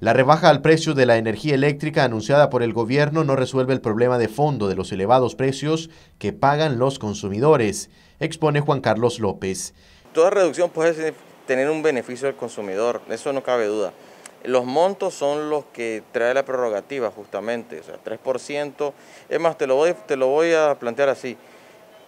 La rebaja al precio de la energía eléctrica anunciada por el gobierno no resuelve el problema de fondo de los elevados precios que pagan los consumidores, expone Juan Carlos López. Toda reducción puede tener un beneficio al consumidor, eso no cabe duda. Los montos son los que trae la prerrogativa justamente, o sea, 3%, es más, te lo voy, te lo voy a plantear así,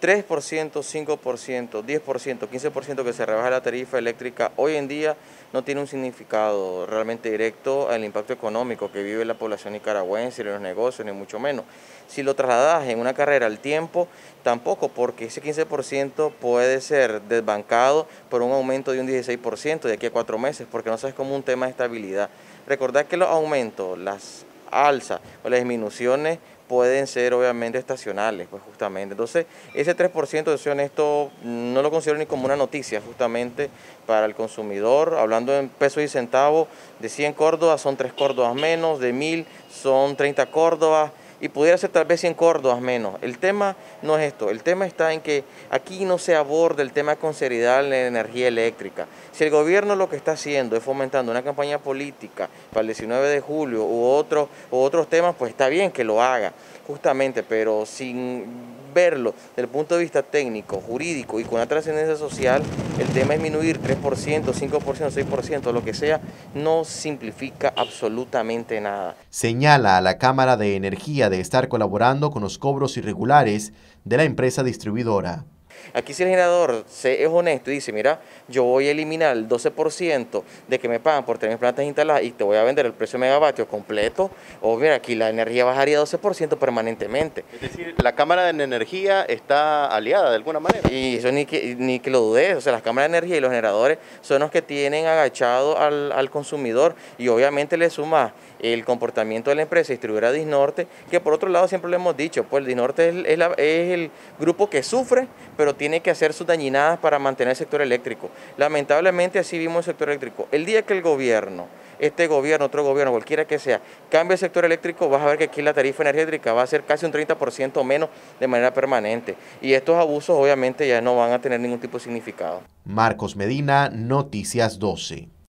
3%, 5%, 10%, 15% que se rebaja la tarifa eléctrica hoy en día no tiene un significado realmente directo al impacto económico que vive la población nicaragüense, y los negocios, ni mucho menos. Si lo trasladas en una carrera al tiempo, tampoco, porque ese 15% puede ser desbancado por un aumento de un 16% de aquí a cuatro meses, porque no sabes como un tema de estabilidad. Recordad que los aumentos, las alzas o las disminuciones pueden ser obviamente estacionales, pues justamente. Entonces, ese 3%, de soy honesto, no lo considero ni como una noticia justamente para el consumidor. Hablando en pesos y centavos, de 100 córdobas son 3 córdobas menos, de 1000 son 30 córdobas y pudiera ser tal vez 100 córdobas menos. El tema no es esto, el tema está en que aquí no se aborda el tema con seriedad en la energía eléctrica. Si el gobierno lo que está haciendo es fomentando una campaña política para el 19 de julio u, otro, u otros temas, pues está bien que lo haga, justamente, pero sin verlo desde el punto de vista técnico, jurídico y con una trascendencia social, el tema disminuir 3%, 5%, 6%, lo que sea, no simplifica absolutamente nada. Señala a la Cámara de Energía de estar colaborando con los cobros irregulares de la empresa distribuidora. Aquí si el generador se, es honesto y dice, mira, yo voy a eliminar el 12% de que me pagan por tener plantas instaladas y te voy a vender el precio megavatio completo, o mira, aquí la energía bajaría 12% permanentemente. Es decir, la Cámara de Energía está aliada de alguna manera. Y eso ni que, ni que lo dudes, o sea, las cámaras de energía y los generadores son los que tienen agachado al, al consumidor y obviamente le suma el comportamiento de la empresa distribuidora Disnorte, que por otro lado siempre lo hemos dicho, pues el Disnorte es, es, es el grupo que sufre, tiene que hacer sus dañinadas para mantener el sector eléctrico. Lamentablemente así vimos el sector eléctrico. El día que el gobierno, este gobierno, otro gobierno, cualquiera que sea, cambie el sector eléctrico, vas a ver que aquí la tarifa energética va a ser casi un 30% menos de manera permanente. Y estos abusos obviamente ya no van a tener ningún tipo de significado. Marcos Medina, Noticias 12.